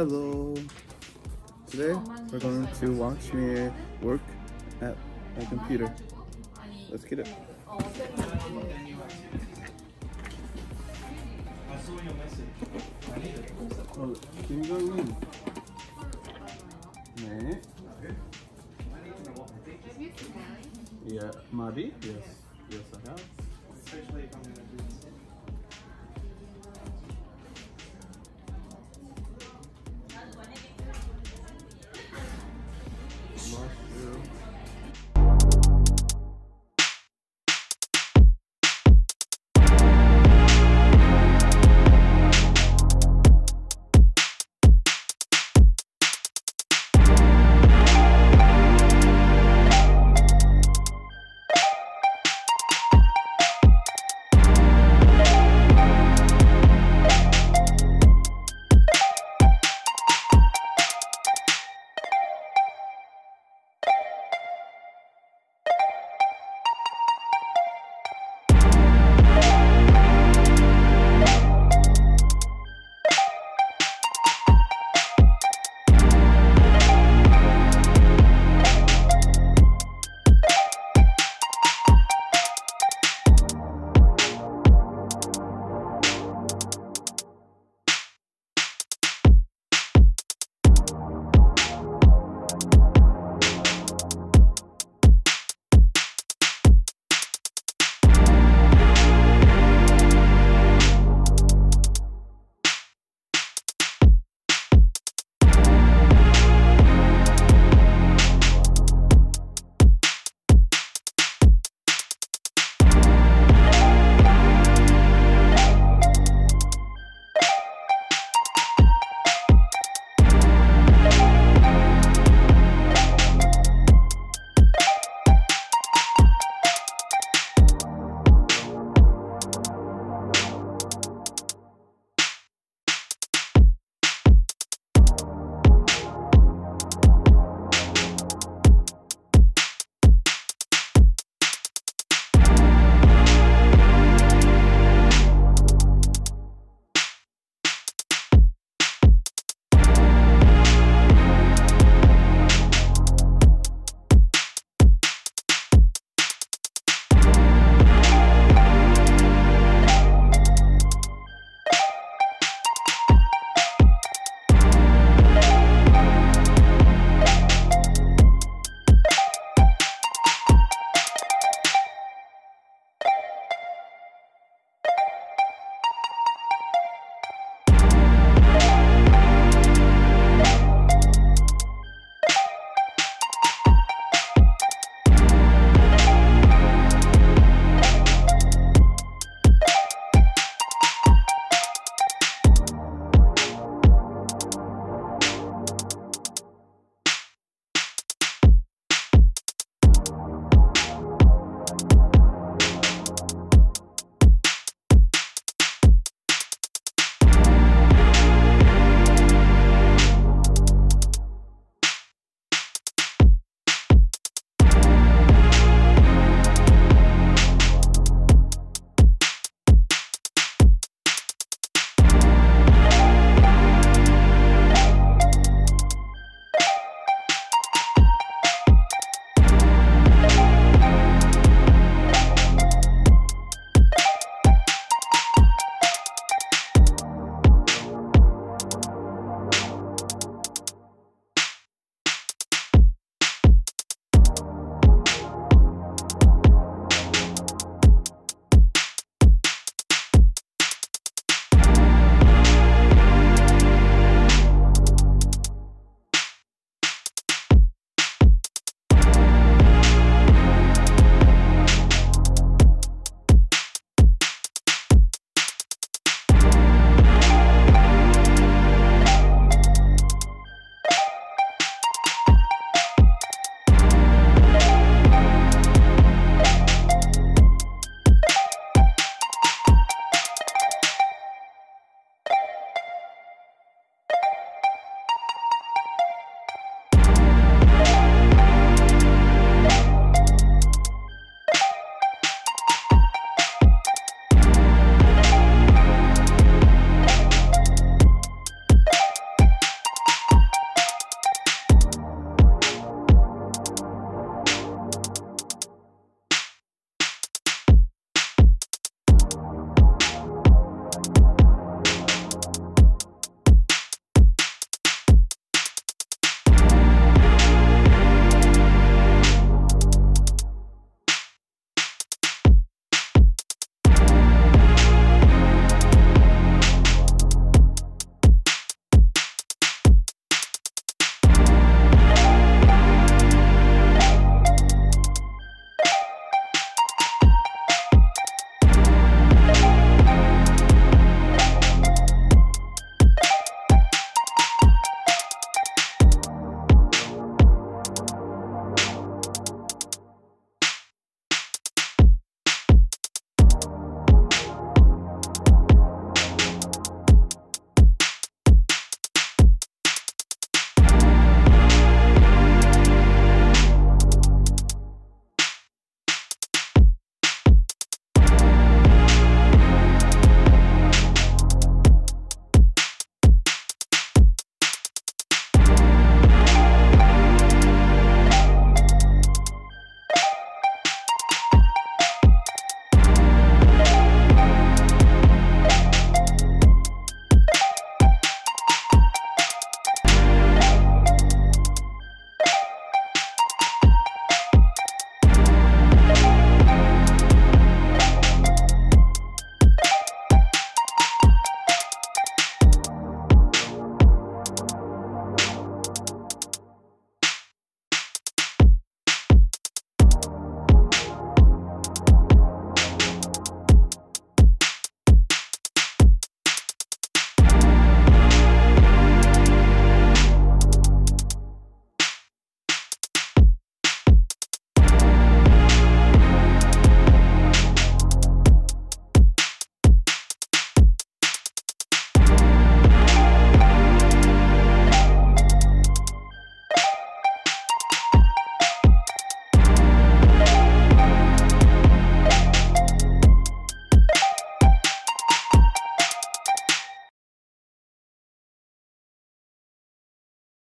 Hello. Today we're going to watch me work at my computer. Let's get it. 어, 김정민. 네. Yeah, Madi? Yes. Yes, I have.